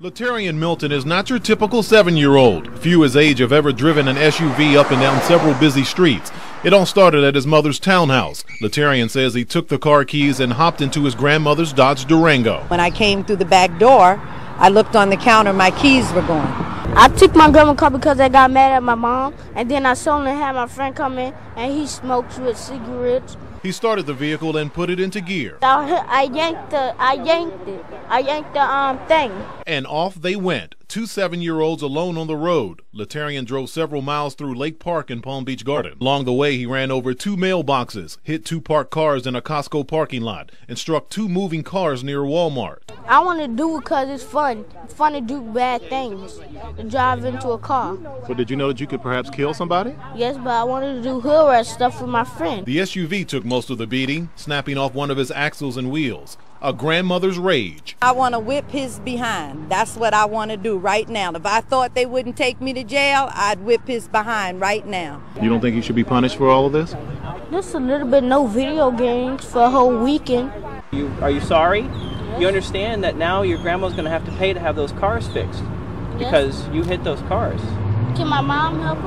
Latarian Milton is not your typical seven year old. Few his age have ever driven an SUV up and down several busy streets. It all started at his mother's townhouse. Latarian says he took the car keys and hopped into his grandmother's Dodge Durango. When I came through the back door, I looked on the counter, my keys were gone. I took my grandma car because I got mad at my mom, and then I saw and had my friend come in, and he smokes with cigarettes. He started the vehicle and put it into gear. I, I yanked the, I yanked it, I yanked the um thing. And off they went. Two seven year olds alone on the road. Latarian drove several miles through Lake Park in Palm Beach Garden. Along the way, he ran over two mailboxes, hit two parked cars in a Costco parking lot, and struck two moving cars near Walmart. I want to do it because it's fun. It's fun to do bad things, to drive into a car. So did you know that you could perhaps kill somebody? Yes, but I wanted to do hood rat stuff with my friend. The SUV took most of the beating, snapping off one of his axles and wheels. A grandmother's rage. I want to whip his behind. That's what I want to do right now. If I thought they wouldn't take me to jail, I'd whip his behind right now. You don't think he should be punished for all of this? Just a little bit no video games for a whole weekend. You are you sorry? You understand that now your grandma's going to have to pay to have those cars fixed because you hit those cars. Can my mom help us?